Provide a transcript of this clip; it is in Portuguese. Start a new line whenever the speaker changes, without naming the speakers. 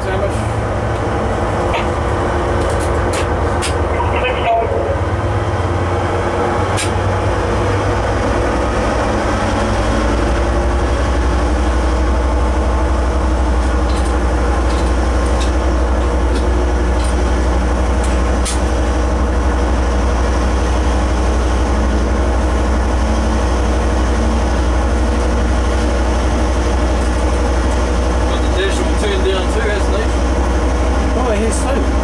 Thanks very much. です。